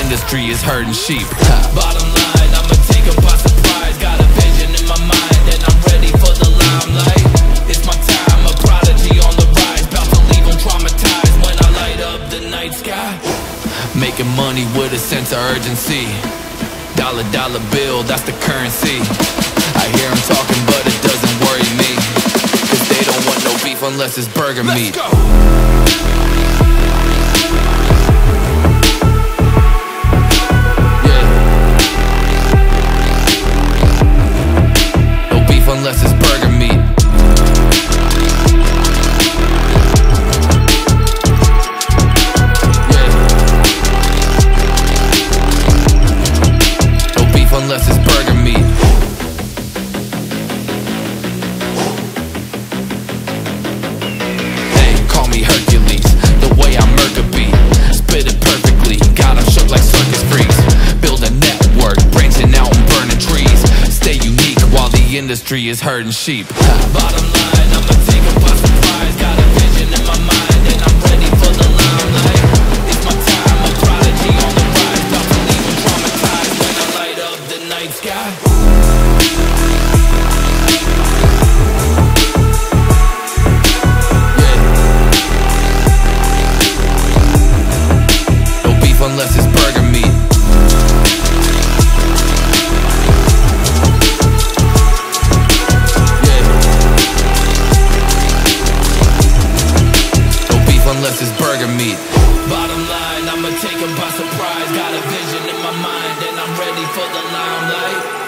industry is herding sheep. Bottom line, I'ma take 'em by surprise. Got a vision in my mind, and I'm ready for the limelight. It's my time, a prodigy on the rise. About to leave 'em traumatized when I light up the night sky. Making money with a sense of urgency. Dollar, dollar bill, that's the currency. I hear 'em talking, but it doesn't worry me. Cause they don't want no beef unless it's burger meat. Yeah. Unless it's burger meat. Hey, call me Hercules. The way I murder beat, spit it perfectly. Got 'em shook like circus freaks. Build a network, branching out and burning trees. Stay unique while the industry is herding sheep. Bottom line, I'ma night sky. Unless it's burger meat. Yeah. No beef unless it's burger meat. Bottom I'ma take by surprise. Got a vision in my mind, and I'm ready for the limelight.